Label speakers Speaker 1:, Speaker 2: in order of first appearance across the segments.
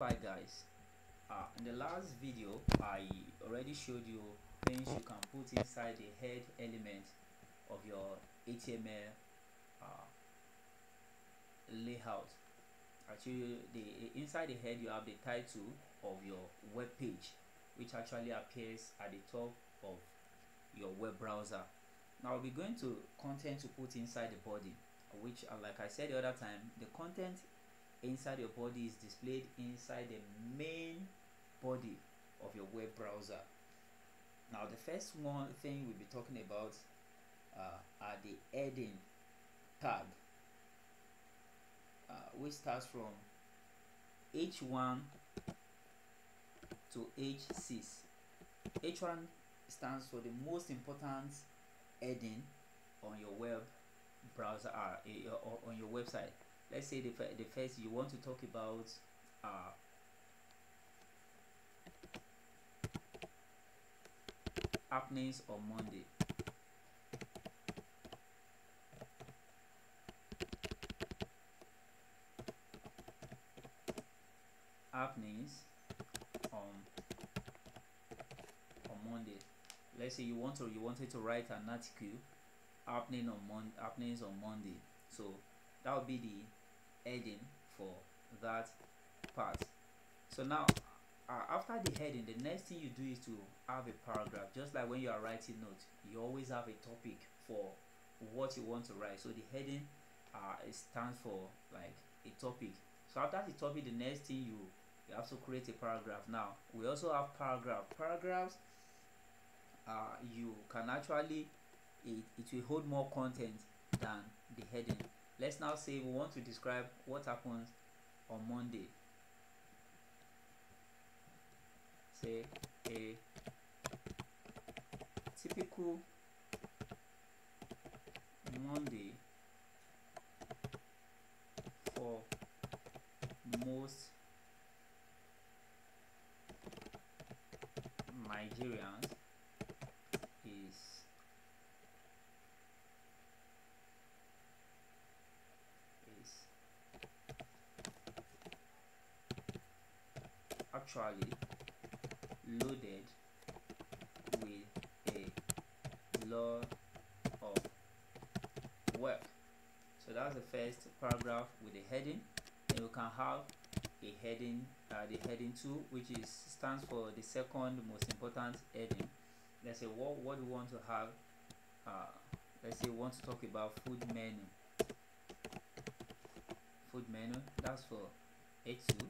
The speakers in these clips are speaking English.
Speaker 1: Hi guys, uh, in the last video I already showed you things you can put inside the head element of your HTML uh, layout. Actually, the inside the head you have the title of your web page which actually appears at the top of your web browser. Now we're going to content to put inside the body which uh, like I said the other time the content inside your body is displayed inside the main body of your web browser. Now the first one thing we'll be talking about uh, are the heading tag uh, which starts from h1 to h6 h1 stands for the most important heading on your web browser uh, on your website let's say the, the first you want to talk about uh, happenings on Monday. Happenings on on Monday. Let's say you want to you wanted to write an article happening on Mon happenings on Monday. So that would be the heading for that part. So now uh, after the heading the next thing you do is to have a paragraph. Just like when you are writing notes you always have a topic for what you want to write. So the heading uh, stands for like a topic. So after the topic the next thing you you have to create a paragraph. Now we also have paragraph. Paragraphs uh, you can actually it, it will hold more content than the heading let's now say we want to describe what happens on Monday. Say a typical Monday for most Nigerians actually loaded with a lot of work. So that's the first paragraph with the heading. And we can have a heading uh, the heading 2 which is stands for the second most important heading. Let's say what what we want to have uh, let's say we want to talk about food menu. Food menu that's for h2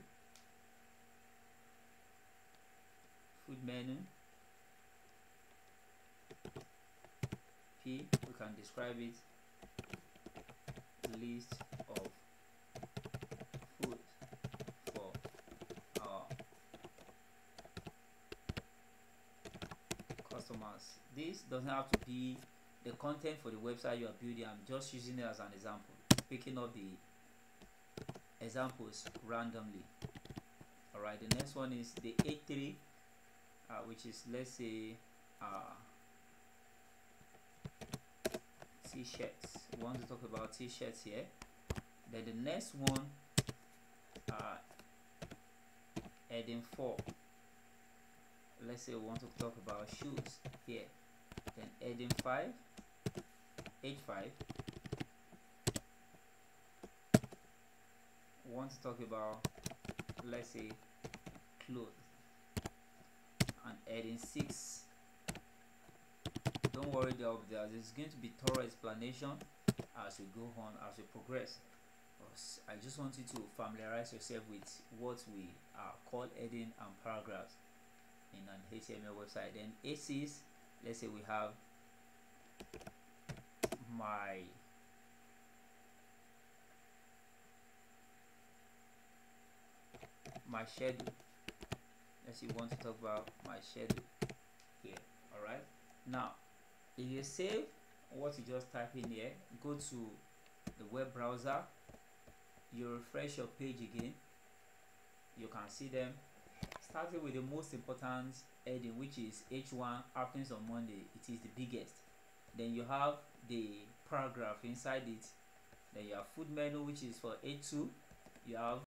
Speaker 1: food menu P we can describe it. List of food for our customers. This doesn't have to be the content for the website you are building. I'm just using it as an example picking up the examples randomly. Alright the next one is the h3 uh, which is let's say uh, t-shirts. We want to talk about t-shirts here. Then the next one uh, heading 4 let's say we want to talk about shoes here. Then heading 5 h5 we want to talk about let's say clothes 6 don't worry there there's going to be thorough explanation as we go on as we progress. I just want you to familiarize yourself with what we are called heading and paragraphs in an HTML website. Then h6 let's say we have my my schedule let's want to talk about my schedule here all right now if you save what you just type in here go to the web browser you refresh your page again you can see them. Starting with the most important heading which is h1 happens on monday it is the biggest. Then you have the paragraph inside it. Then you have food menu which is for h2 you have